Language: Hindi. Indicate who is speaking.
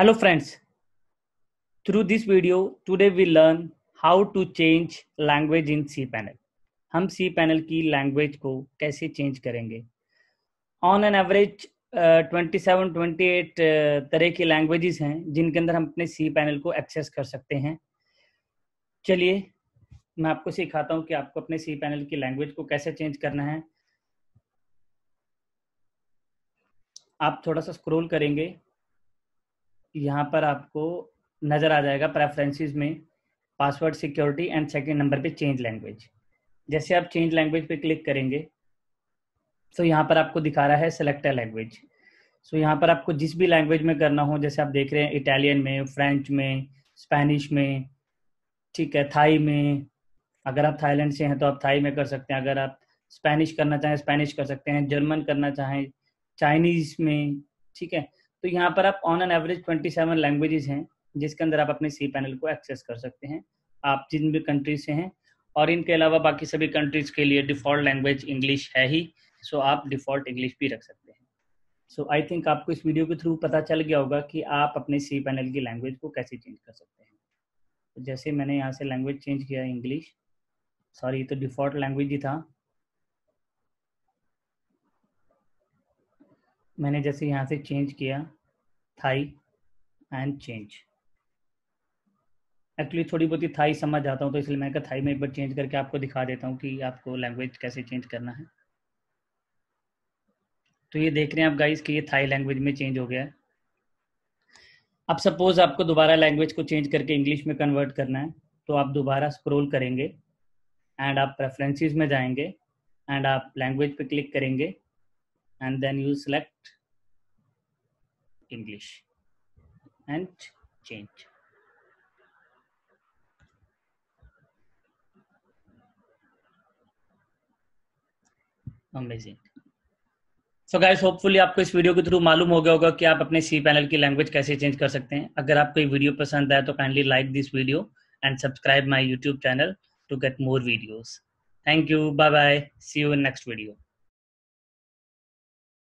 Speaker 1: Hello friends. Through this video, today we learn how to change language in cPanel. हम cPanel की language को कैसे change करेंगे On an average twenty seven twenty eight तरह की लैंग्वेजेस हैं जिनके अंदर हम अपने सी पैनल को एक्सेस कर सकते हैं चलिए मैं आपको सिखाता हूँ कि आपको अपने सी पैनल की लैंग्वेज को कैसे चेंज करना है आप थोड़ा सा स्क्रॉल करेंगे यहाँ पर आपको नज़र आ जाएगा प्रेफरेंसेस में password security and second number पे चेंज लैंग्वेज जैसे आप चेंज लैंग्वेज पे क्लिक करेंगे तो यहाँ पर आपको दिखा रहा है सेलेक्ट लैंग्वेज सो यहाँ पर आपको जिस भी लैंग्वेज में करना हो, जैसे आप देख रहे हैं इटालियन में फ्रेंच में स्पेनिश में, ठीक है थाई में, अगर आप थाईलैंड से हैं तो आप थाई में कर सकते हैं. अगर आप स्पेनिश करना चाहें स्पेनिश कर सकते हैं. जर्मन करना चाहें चाइनीज़ में, ठीक है. तो यहाँ पर आप on an average twenty seven languages हैं, जिसके अंदर आप अपने सी पैनल को एक्सेस कर सकते हैं। आप जिन भी कंट्रीज़ से हैं, और इनके अलावा बाकी सभी कंट्रीज़ के लिए डिफ़ॉल्ट लैंग्वेज इंग्लिश है ही सो आप डिफ़ॉल्ट इंग्लिश भी रख सकते हैं। सो आई थिंक आपको इस वीडियो के थ्रू पता चल गया होगा कि आप अपने सी पैनल की लैंग्वेज को कैसे चेंज कर सकते हैं। तो जैसे मैंने यहाँ से लैंग्वेज चेंज किया इंग्लिश सॉरी तो डिफ़ॉल्ट लैंग्वेज ही था। मैंने जैसे यहाँ से चेंज किया, थाई एंड चेंज एक्चुअली थोड़ी बहुत ही थाई समझ जाता हूँ तो इसलिए मैं थाई में एक बार चेंज करके आपको दिखा देता हूँ कि आपको लैंग्वेज कैसे चेंज करना है। तो ये देख रहे हैं आप गाइस कि ये थाई लैंग्वेज में चेंज हो गया है। अब सपोज़ आपको दोबारा लैंग्वेज को चेंज करके इंग्लिश में कन्वर्ट करना है तो आप दोबारा स्क्रोल करेंगे एंड आप प्रेफरेंसेस में जाएँगे एंड आप लैंग्वेज पे क्लिक करेंगे and then you select English and change amazing so guys hopefully आपको इस वीडियो के थ्रू मालूम हो गया होगा कि आप अपने सी पैनल की लैंग्वेज कैसे चेंज कर सकते हैं अगर आपको ये वीडियो पसंद आया तो kindly like this video and subscribe my YouTube channel to get more videos. Thank you. Bye bye. See you in next video.